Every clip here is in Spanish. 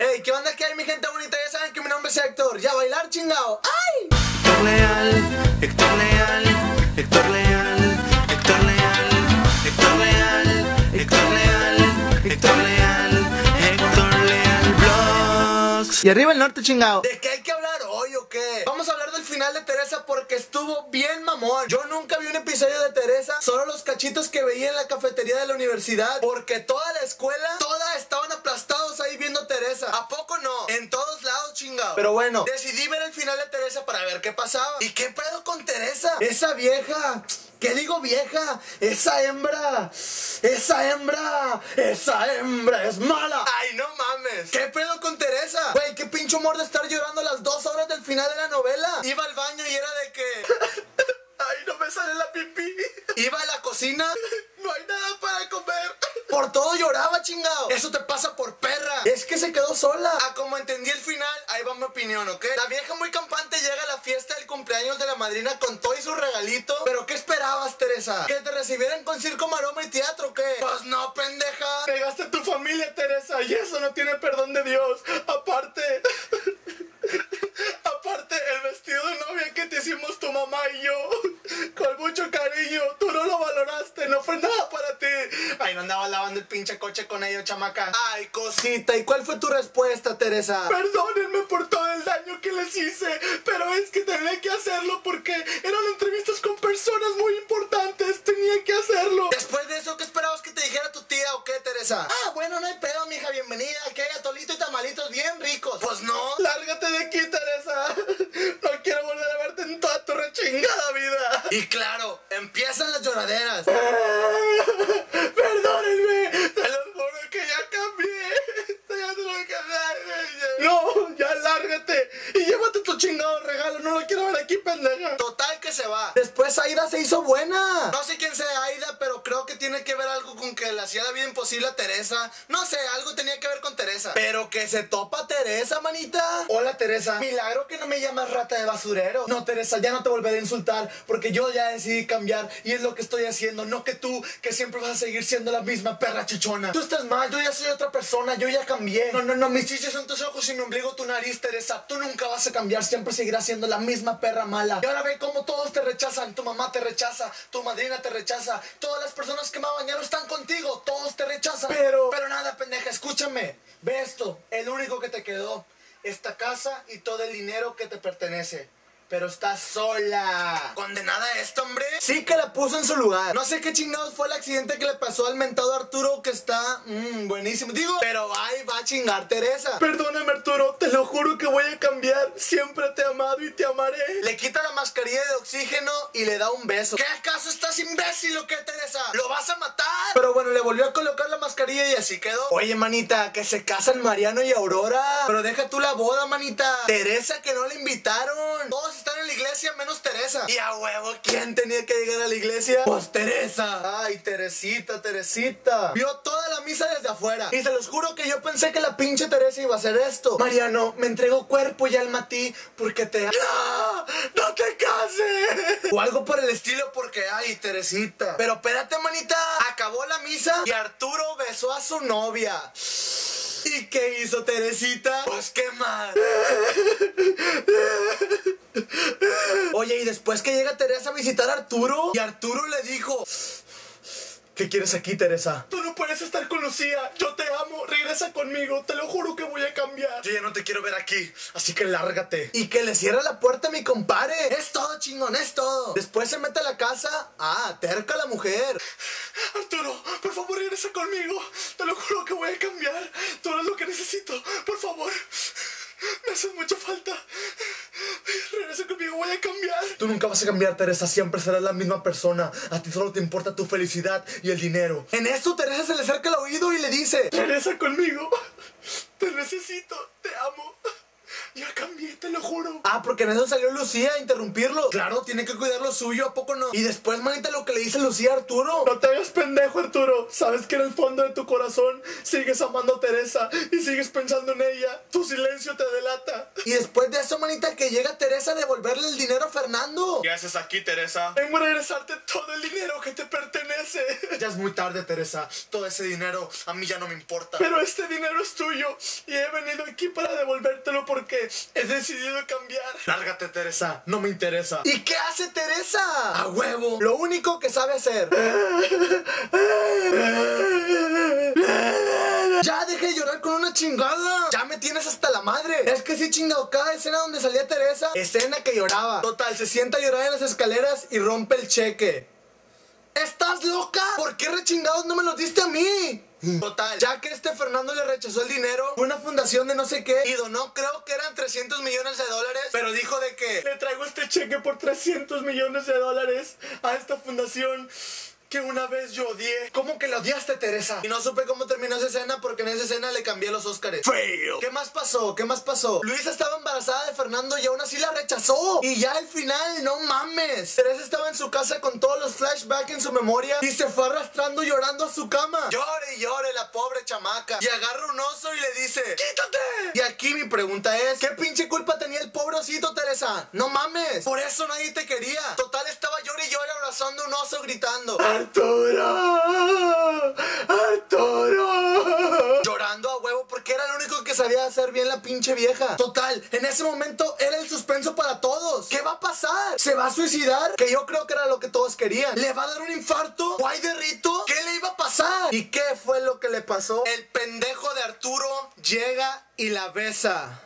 Hey, ¿qué onda que hay mi gente bonita? Ya saben que mi nombre es Héctor. Ya bailar chingado. ¡Ay! Héctor Leal, Héctor Leal, Héctor Leal, Héctor Leal, Héctor Leal, Héctor Leal, Héctor Leal, Héctor Leal Blogs. Y arriba el norte chingado. ¿De qué hay que hablar hoy o qué? Vamos a hablar del final de Teresa porque estuvo bien mamón. Yo nunca vi un episodio de Teresa, solo los cachitos que veía en la cafetería de la universidad, porque toda la escuela, toda estaban aplastados ahí viendo Teresa. ¿A poco no? En todos lados, chingado. Pero bueno, decidí ver el final de Teresa para ver qué pasaba. ¿Y qué pedo con Teresa? Esa vieja. ¿Qué digo vieja? Esa hembra. Esa hembra. Esa hembra es mala. Ay, no sola. Ah, como entendí el final, ahí va mi opinión, ¿ok? La vieja muy campante llega a la fiesta del cumpleaños de la madrina con todo y su regalito. ¿Pero qué esperabas, Teresa? ¿Que te recibieran con circo, maroma y teatro o qué? Pues no, pendeja. Pegaste a tu familia, Teresa, y eso no tiene perdón de Dios. Aparte... Aparte, el vestido de novia que te hicimos tu mamá y yo, con mucho cariño, tú no lo valoraste, no fue nada para ti. Ay, el pinche coche con ello, chamaca. Ay, cosita, ¿y cuál fue tu respuesta, Teresa? Perdónenme por todo el daño que les hice, pero es que tenía que hacerlo porque eran entrevistas con personas muy importantes, tenía que hacerlo. Después de eso, ¿qué esperabas que te dijera tu tía o qué, Teresa? Ah, bueno, no hay pedo, mija, bienvenida, que haya tolito y tamalitos bien ricos. Pues no, lárgate de aquí, Teresa. No quiero volver a verte en toda tu rechingada vida. Y claro, empiezan las lloraderas. Perdónenme, te lo juro que ya cambié. Ya tengo que cambiar. No, ya lárgate. Y llévate tu chingado regalo. No lo quiero ver aquí, pendeja. Total que se va. Después Aida se hizo buena. No sé quién sea Aida, pero creo que tiene que ver la vida imposible a Teresa. No sé, algo tenía que ver con Teresa. Pero que se topa Teresa, manita. Hola, Teresa. Milagro que no me llamas rata de basurero. No, Teresa, ya no te volveré a insultar porque yo ya decidí cambiar y es lo que estoy haciendo. No que tú, que siempre vas a seguir siendo la misma perra chichona. Tú estás mal, yo ya soy otra persona, yo ya cambié. No, no, no, mis chiches son tus ojos y mi ombligo tu nariz, Teresa. Tú nunca vas a cambiar, siempre seguirás siendo la misma perra mala. Y ahora ve cómo todos te rechazan. Tu mamá te rechaza, tu madrina te rechaza. Todas las personas que me bañaron están contigo, todos te rechazan. Pero, pero nada, pendeja, escúchame. Ve esto, el único que te quedó. Esta casa y todo el dinero que te pertenece. Pero está sola. ¿Condenada a esto, hombre? Sí que la puso en su lugar. No sé qué chingados fue el accidente que le pasó al mentado Arturo que está mmm, buenísimo. Digo, pero ahí va a chingar Teresa. Perdóname, Arturo. Te lo juro que voy a cambiar. Siempre te he amado y te amaré. Le quita la mascarilla de oxígeno y le da un beso. ¿Qué acaso estás imbécil o qué, Teresa? ¿Lo vas a matar? Pero bueno, le volvió a colocar la mascarilla y así quedó. Oye, manita, que se casan Mariano y Aurora. Pero deja tú la boda, manita. Teresa que no le invitaron. Todos iglesia menos Teresa. Y a huevo, ¿quién tenía que llegar a la iglesia? Pues Teresa. Ay, Teresita, Teresita. Vio toda la misa desde afuera. Y se los juro que yo pensé que la pinche Teresa iba a hacer esto. Mariano, me entregó cuerpo y alma a ti porque te... ¡No! ¡No te cases! O algo por el estilo porque, ay, Teresita. Pero espérate, manita. Acabó la misa y Arturo besó a su novia. ¿Y qué hizo Teresita? Pues qué mal. Oye, y después que llega Teresa a visitar a Arturo, y Arturo le dijo... ¿Qué quieres aquí, Teresa? Tú no puedes estar con Lucía. Yo te amo. Regresa conmigo. Te lo juro que voy a cambiar. Yo ya no te quiero ver aquí. Así que lárgate. Y que le cierre la puerta a mi compadre. Es todo, chingón. Es todo. Después se mete a la casa. Ah, terca la mujer. Arturo, por favor, regresa conmigo. Te lo juro que voy a cambiar. Eres lo que necesito. Por favor. Me haces mucha falta. Regresa conmigo, voy a cambiar. Tú nunca vas a cambiar, Teresa. Siempre serás la misma persona. A ti solo te importa tu felicidad y el dinero. En eso, Teresa se le acerca el oído y le dice: Regresa conmigo. Te necesito. Ya cambié, te lo juro. Ah, porque en eso salió Lucía a interrumpirlo. Claro, tiene que cuidar lo suyo, ¿a poco no? Y después, manita, lo que le dice Lucía a Arturo. No te hagas pendejo, Arturo. Sabes que en el fondo de tu corazón sigues amando a Teresa y sigues pensando en ella. Tu silencio te delata. Y después de eso, manita, que llega Teresa a devolverle el dinero a Fernando. ¿Qué haces aquí, Teresa? Vengo a regresarte todo el dinero que te pertenece. Ya es muy tarde, Teresa. Todo ese dinero a mí ya no me importa. Pero este dinero es tuyo y he venido aquí para devolvértelo porque he decidido cambiar. Lárgate, Teresa. No me interesa. ¿Y qué hace Teresa? A huevo. Lo único que sabe hacer. Ya deje de llorar con una chingada. Ya me tienes hasta la madre. Es que sí, chingado. Cada escena donde salía Teresa, escena que lloraba. Total, se sienta a llorar en las escaleras y rompe el cheque. ¿Estás loca? ¿Por qué rechingados no me los diste a mí? Total, ya que este Fernando le rechazó el dinero, una fundación de no sé qué y donó, creo que eran 300 millones de dólares, pero dijo de que Le traigo este cheque por 300 millones de dólares a esta fundación que una vez yo odié. ¿Cómo que la odiaste, Teresa? Y no supe cómo terminó esa escena porque en esa escena le cambié los Óscares. Fail. ¿Qué más pasó? ¿Qué más pasó? Luisa estaba embarazada de Fernando y aún así la rechazó. Y ya al final, no mames. Teresa estaba en su casa con todos los flashbacks en su memoria y se fue arrastrando llorando a su cama. Llore y llore la pobre chamaca. Y agarra un oso y le dice, ¡Quítate! Y aquí mi pregunta es, ¿qué pinche culpa tenía el pobre osito, Teresa? No mames. Por eso nadie te quería. Total estaba llore y llore abrazando un oso gritando. ¡Arturo! ¡Arturo! Llorando a huevo porque era el único que sabía hacer bien la pinche vieja. Total, en ese momento era el suspenso para todos. ¿Qué va a pasar? ¿Se va a suicidar? Que yo creo que era lo que todos querían. ¿Le va a dar un infarto? ¿Guay de rito? ¿Qué le iba a pasar? ¿Y qué fue lo que le pasó? El pendejo de Arturo llega y la besa.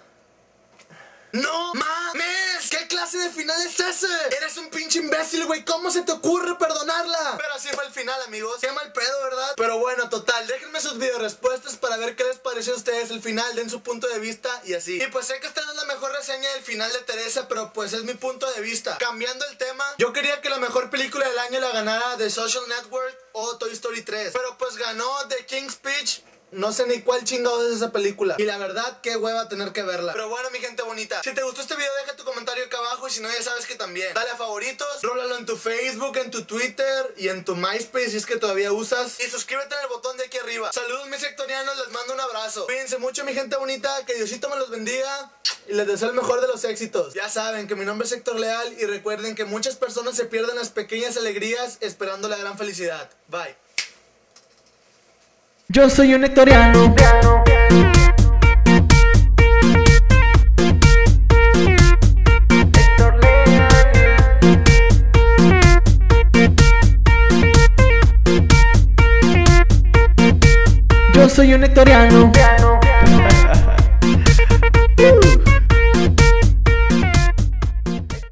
¡No mames! ¿Qué clase de final es ese? Eres un pinche imbécil, güey. ¿Cómo se te ocurre perdonarla? Pero así fue el final, amigos. Qué mal pedo, ¿verdad? Pero bueno, total. Déjenme sus video respuestas para ver qué les pareció a ustedes el final. Den su punto de vista y así. Y pues sé que esta no es la mejor reseña del final de Teresa, pero pues es mi punto de vista. Cambiando el tema, yo quería que la mejor película del año la ganara The Social Network o Toy Story 3. Pero pues ganó The King's Speech. No sé ni cuál chingado es esa película. Y la verdad, qué hueva tener que verla. Pero bueno, mi gente bonita. Si te gustó este video, deja tu comentario acá abajo. Y si no, ya sabes que también. Dale a favoritos. Rólalo en tu Facebook, en tu Twitter y en tu MySpace si es que todavía usas. Y suscríbete en el botón de aquí arriba. Saludos, mis sectorianos. Les mando un abrazo. Cuídense mucho, mi gente bonita. Que Diosito me los bendiga. Y les deseo el mejor de los éxitos. Ya saben que mi nombre es Héctor Leal. Y recuerden que muchas personas se pierden las pequeñas alegrías esperando la gran felicidad. Bye. Yo soy un hectoriano. Yo soy un hectoriano.